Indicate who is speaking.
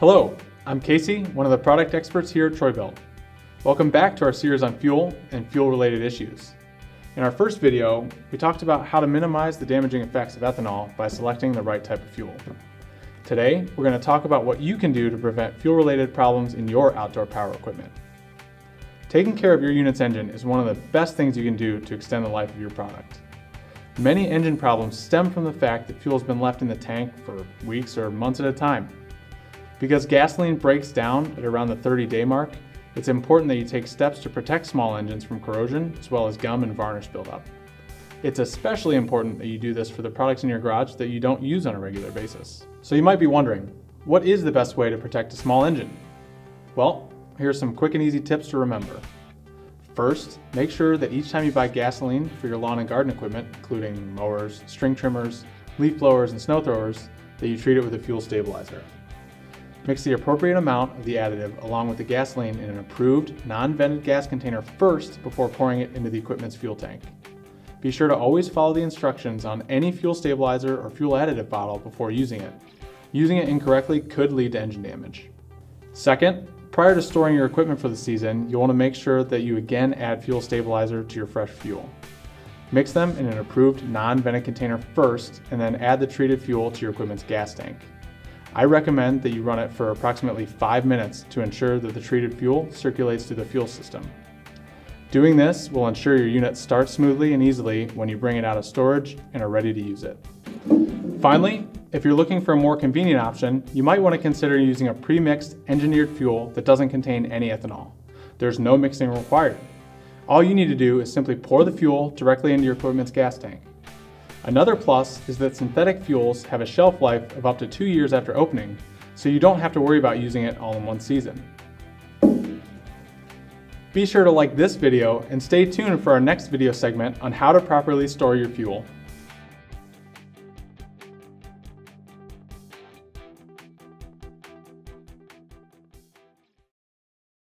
Speaker 1: Hello, I'm Casey, one of the product experts here at Troy-Bilt. Welcome back to our series on fuel and fuel-related issues. In our first video, we talked about how to minimize the damaging effects of ethanol by selecting the right type of fuel. Today, we're going to talk about what you can do to prevent fuel-related problems in your outdoor power equipment. Taking care of your unit's engine is one of the best things you can do to extend the life of your product. Many engine problems stem from the fact that fuel has been left in the tank for weeks or months at a time. Because gasoline breaks down at around the 30 day mark, it's important that you take steps to protect small engines from corrosion as well as gum and varnish buildup. It's especially important that you do this for the products in your garage that you don't use on a regular basis. So you might be wondering, what is the best way to protect a small engine? Well, here are some quick and easy tips to remember. First, make sure that each time you buy gasoline for your lawn and garden equipment, including mowers, string trimmers, leaf blowers, and snow throwers, that you treat it with a fuel stabilizer. Mix the appropriate amount of the additive along with the gasoline in an approved, non-vented gas container first before pouring it into the equipment's fuel tank. Be sure to always follow the instructions on any fuel stabilizer or fuel additive bottle before using it. Using it incorrectly could lead to engine damage. Second, Prior to storing your equipment for the season, you'll want to make sure that you again add fuel stabilizer to your fresh fuel. Mix them in an approved non-vented container first and then add the treated fuel to your equipment's gas tank. I recommend that you run it for approximately 5 minutes to ensure that the treated fuel circulates through the fuel system. Doing this will ensure your unit starts smoothly and easily when you bring it out of storage and are ready to use it. Finally, if you're looking for a more convenient option, you might want to consider using a pre-mixed engineered fuel that doesn't contain any ethanol. There's no mixing required. All you need to do is simply pour the fuel directly into your equipment's gas tank. Another plus is that synthetic fuels have a shelf life of up to two years after opening, so you don't have to worry about using it all in one season. Be sure to like this video and stay tuned for our next video segment on how to properly store your fuel.